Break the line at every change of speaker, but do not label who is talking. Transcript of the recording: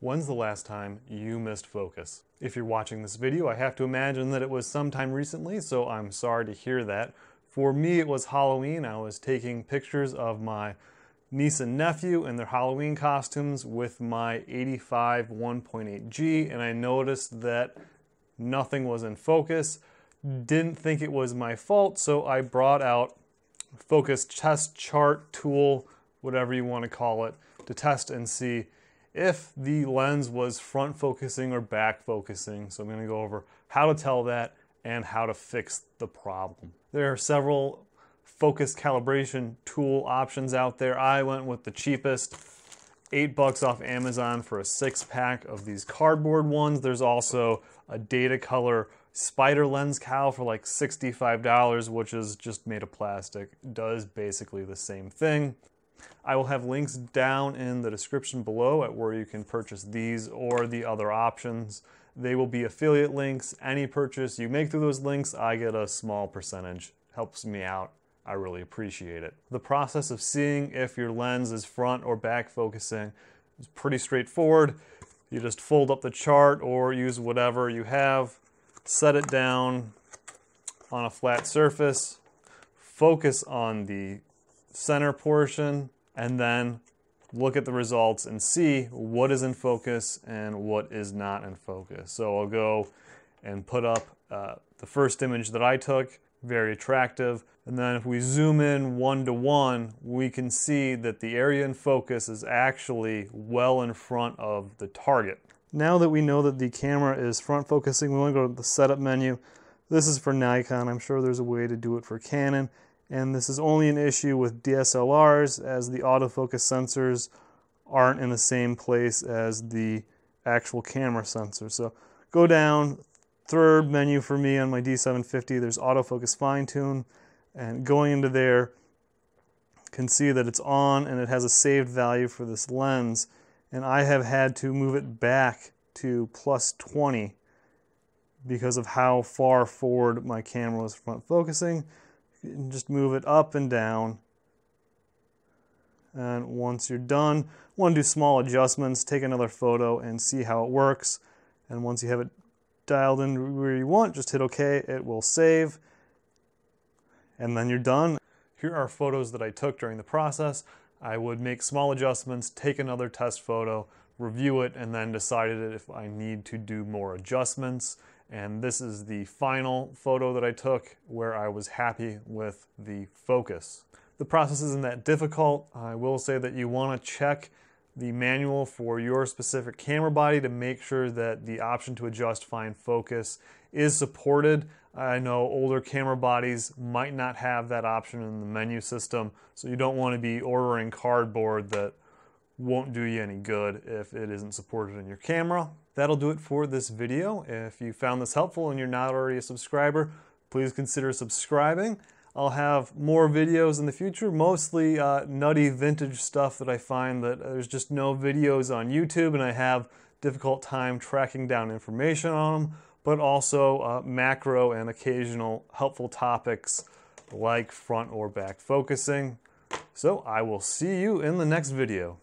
When's the last time you missed focus? If you're watching this video, I have to imagine that it was sometime recently, so I'm sorry to hear that. For me, it was Halloween. I was taking pictures of my niece and nephew in their Halloween costumes with my 85 1.8G, and I noticed that nothing was in focus. Didn't think it was my fault, so I brought out focus test chart tool, whatever you want to call it, to test and see if the lens was front focusing or back focusing. So I'm going to go over how to tell that and how to fix the problem. There are several focus calibration tool options out there. I went with the cheapest, eight bucks off Amazon for a six pack of these cardboard ones. There's also a Datacolor SpyderLensCal for like $65, which is just made of plastic. Does basically the same thing. I will have links down in the description below at where you can purchase these or the other options. They will be affiliate links. Any purchase you make through those links, I get a small percentage. Helps me out. I really appreciate it. The process of seeing if your lens is front or back focusing is pretty straightforward. You just fold up the chart or use whatever you have, set it down on a flat surface, focus on the center portion, and then look at the results and see what is in focus and what is not in focus. So I'll go and put up uh, the first image that I took, very attractive. And then if we zoom in one to one, we can see that the area in focus is actually well in front of the target. Now that we know that the camera is front focusing, we want to go to the setup menu. This is for Nikon. I'm sure there's a way to do it for Canon and this is only an issue with DSLRs as the autofocus sensors aren't in the same place as the actual camera sensor. So go down, third menu for me on my D750, there's autofocus fine tune, and going into there, can see that it's on and it has a saved value for this lens, and I have had to move it back to plus 20 because of how far forward my camera was front focusing and just move it up and down. And once you're done, want to do small adjustments, take another photo and see how it works. And once you have it dialed in where you want, just hit OK, it will save. And then you're done. Here are photos that I took during the process. I would make small adjustments, take another test photo, review it, and then decided if I need to do more adjustments. And this is the final photo that I took where I was happy with the focus. The process isn't that difficult. I will say that you want to check the manual for your specific camera body to make sure that the option to adjust fine focus is supported. I know older camera bodies might not have that option in the menu system, so you don't want to be ordering cardboard that won't do you any good if it isn't supported in your camera. That'll do it for this video. If you found this helpful and you're not already a subscriber, please consider subscribing. I'll have more videos in the future, mostly uh, nutty vintage stuff that I find that there's just no videos on YouTube and I have difficult time tracking down information on them, but also uh, macro and occasional helpful topics like front or back focusing. So I will see you in the next video.